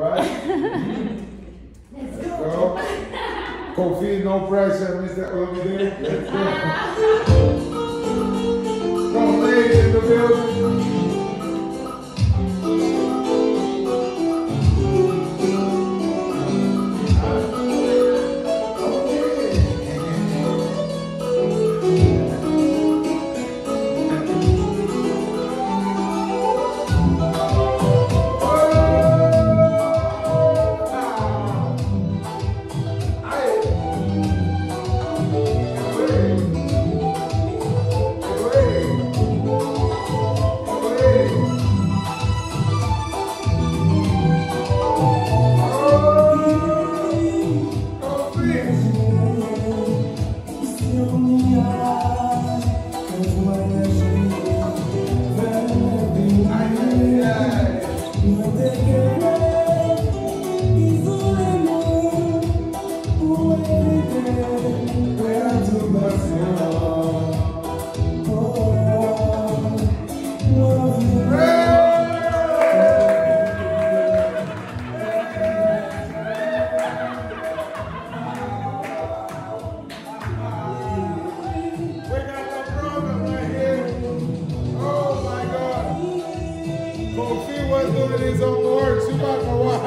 right? Let's go. Kofi, no pressure, Mr. Olomide. Let's go. Kofi was doing his own work. Subakawa.